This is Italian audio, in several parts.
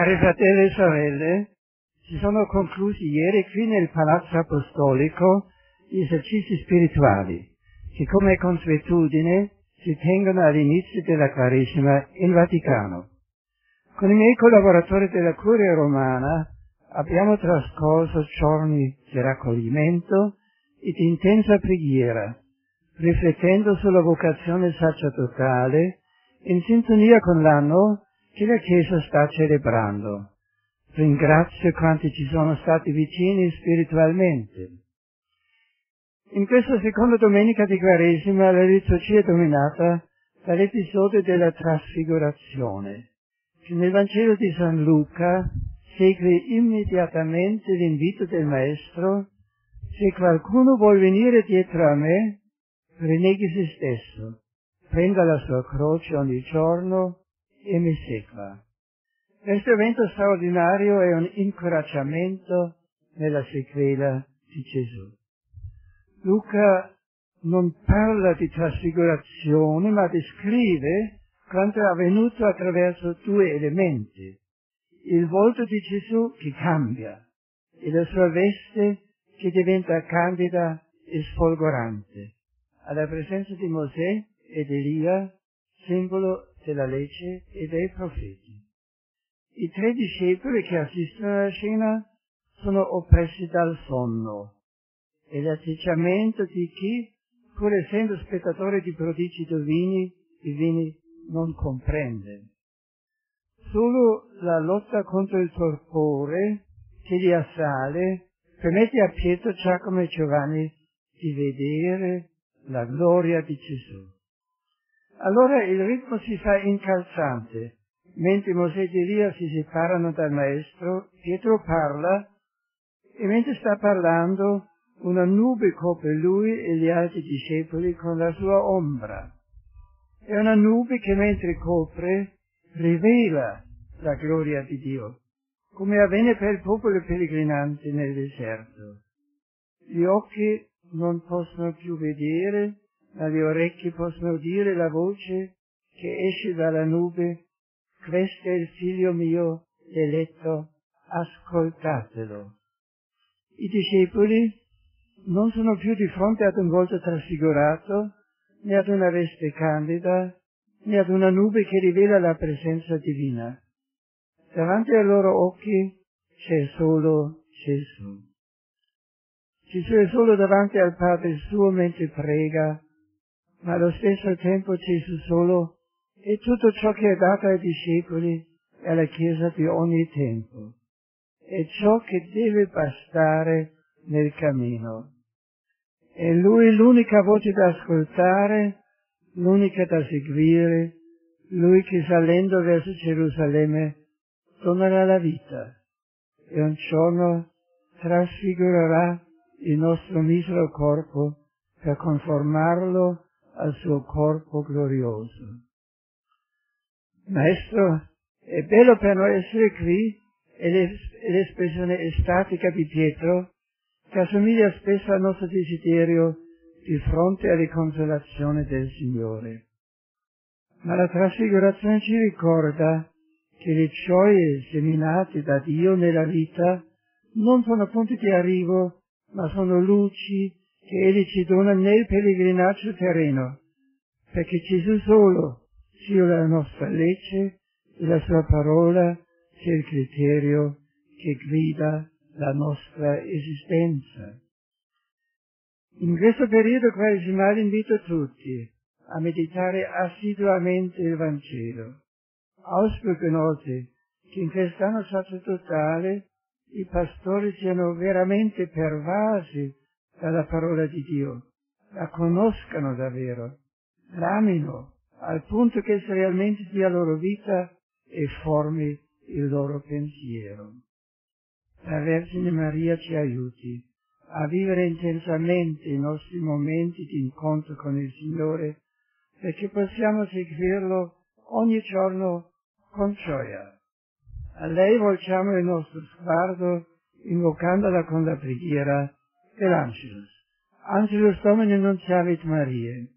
Cari fratelli e sorelle, si sono conclusi ieri qui nel Palazzo Apostolico gli esercizi spirituali che come consuetudine si tengono all'inizio della Quaresima in Vaticano. Con i miei collaboratori della Curia Romana abbiamo trascorso giorni di raccoglimento e di intensa preghiera, riflettendo sulla vocazione sacerdotale in sintonia con l'anno che la Chiesa sta celebrando. Ringrazio quanti ci sono stati vicini spiritualmente. In questa seconda domenica di Quaresima la liturgia è dominata dall'episodio della trasfigurazione, che nel Vangelo di San Luca segue immediatamente l'invito del Maestro se qualcuno vuol venire dietro a me, rinneghi se stesso, prenda la sua croce ogni giorno e mi segua. Questo evento straordinario è un incoraggiamento nella sequela di Gesù. Luca non parla di trasfigurazione, ma descrive quanto è avvenuto attraverso due elementi. Il volto di Gesù che cambia e la sua veste che diventa candida e sfolgorante. Alla presenza di Mosè ed Elia, simbolo della legge e dei profeti. I tre discepoli che assistono alla scena sono oppressi dal sonno e l'atteggiamento di chi, pur essendo spettatore di prodigi divini, divini non comprende. Solo la lotta contro il torpore che li assale permette a Pietro, Giacomo e Giovanni di vedere la gloria di Gesù. Allora il ritmo si fa incalzante. Mentre Mosè ed Elia si separano dal maestro, Pietro parla e mentre sta parlando una nube copre lui e gli altri discepoli con la sua ombra. È una nube che mentre copre rivela la gloria di Dio, come avvenne per il popolo pellegrinante nel deserto. Gli occhi non possono più vedere ma le orecchie possono udire la voce che esce dalla nube, questo è il figlio mio eletto, ascoltatelo. I discepoli non sono più di fronte ad un volto trasfigurato, né ad una veste candida, né ad una nube che rivela la presenza divina. Davanti ai loro occhi c'è solo Gesù. Gesù è solo davanti al Padre suo mentre prega ma allo stesso tempo Gesù solo è tutto ciò che è dato ai discepoli e alla Chiesa di ogni tempo. È ciò che deve bastare nel cammino. È Lui l'unica voce da ascoltare, l'unica da seguire, Lui che salendo verso Gerusalemme donerà la vita e un giorno trasfigurerà il nostro misero corpo per conformarlo al suo corpo glorioso. Maestro, è bello per noi essere qui e l'espressione estatica di Pietro che assomiglia spesso al nostro desiderio di fronte alle consolazioni del Signore. Ma la trasfigurazione ci ricorda che le gioie seminate da Dio nella vita non sono punti di arrivo, ma sono luci che Egli ci dona nel pellegrinaggio terreno, perché Gesù solo sia la nostra legge e la sua parola sia il criterio che guida la nostra esistenza. In questo periodo quaresimale invito tutti a meditare assiduamente il Vangelo. Auspico inoltre che in quest'anno sacerdotale i pastori siano veramente pervasi dalla parola di Dio, la conoscano davvero, l'amino al punto che essa realmente dia loro vita e formi il loro pensiero. La Vergine Maria ci aiuti a vivere intensamente i nostri momenti di incontro con il Signore perché possiamo seguirlo ogni giorno con gioia. A lei volgiamo il nostro sguardo invocandola con la preghiera per Angelus. Angelus Domini nunciavit Mariae.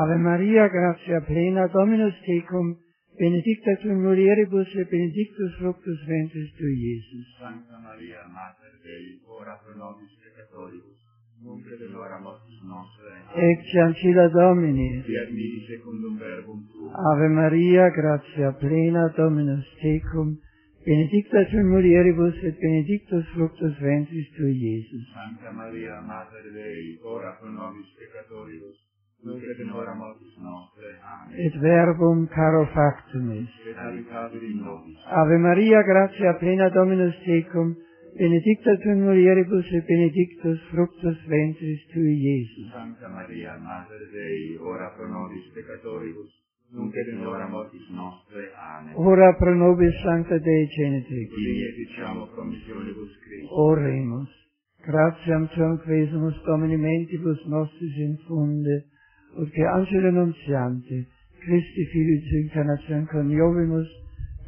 Ave Maria, gratia plena, Dominus tecum, benedicta tu in mulieribus et benedictus fructus ventris tui, Iesus. Sancta Maria, Mater Dei, ora pro nobis peccatoribus, nunc et in hora mortis nostre. Ecce ancilla Domini. Fiat mihi secundum verbum tuum. Ave Maria, gratia plena, Dominus tecum, benedicta tu mulieribus et benedictus fructus ventris tui, Iesus. Sancta Maria, Mater Dei, ora pro nobis peccatoribus, nunc et in hora mortis nostre. Amen. Et verbum caro factum est. Et habitatur in nobis. Ave Maria, gratia plena Dominus tecum, benedicta tu mulieribus et benedictus fructus ventris tui, Iesus. Sancta Maria, Mater Dei, ora pro nobis peccatoribus, nunc et in hora mortis nostre. Amen. Ora pro nobis sancta Dei genitrix. Qui efficiamo promissionibus Christi. Oremus. Gratiam tuam quesumus Domini mentibus nostris infunde, ut che angelo nunziante, Christi filius incarnation coniovimus,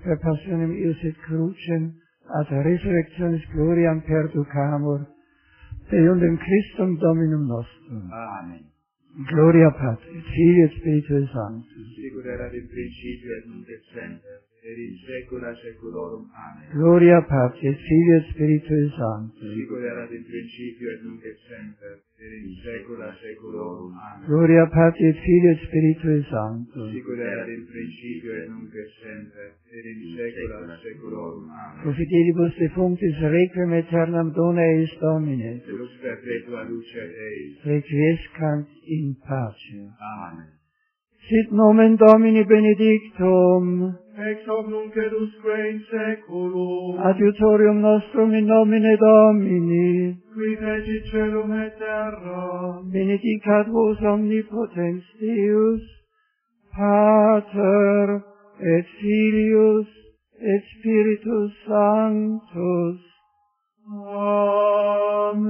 per passionem ius et crucem, ad resurrectionis gloriam perducamur, deundem Christum Dominum nostrum. Amen. Gloria Patri, et Filii et Spiritui Sanctus. Sicut erat in principio et nunc et semper, et in saecula saeculorum. Amen. Gloria Patri, et Filii et Spiritui Sanctus. Sicut erat in principio et nunc et semper, et in saecula saeculorum. Amen. Gloria Patri, et Filii et Spiritui Sanctus. Sicut erat in principio et nunc et semper, et in saecula saeculorum. Amen. Profitieribus defunctis requiem aeternam dona eis Domine. Et lux perpetua luce eis. Requiescant in pace. Amen. Sit nomen Domini benedictum. Ex hoc nunc et usque in saeculum. Adiutorium nostrum in nomine Domini. Qui fecit celum et terra. Benedicat vos omnipotens Deus, Pater, et Filius, et Spiritus Sanctus. Amen.